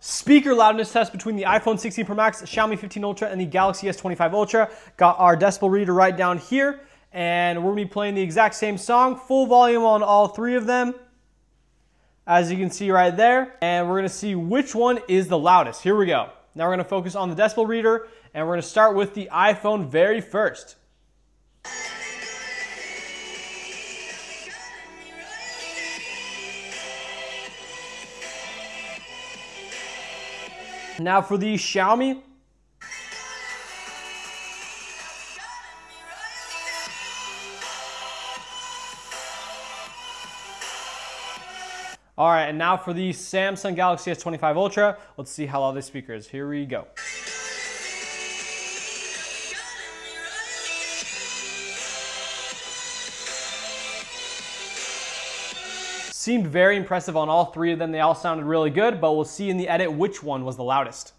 speaker loudness test between the iPhone 16 Pro Max, Xiaomi 15 Ultra, and the Galaxy S25 Ultra. Got our decibel reader right down here, and we're gonna be playing the exact same song, full volume on all three of them, as you can see right there. And we're gonna see which one is the loudest. Here we go. Now we're gonna focus on the decibel reader, and we're gonna start with the iPhone very first. Now for the Xiaomi. All right, and now for the Samsung Galaxy S25 Ultra. Let's see how loud this speaker is. Here we go. Seemed very impressive on all three of them. They all sounded really good, but we'll see in the edit which one was the loudest.